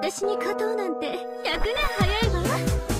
私に勝とうなんて100年早いわ。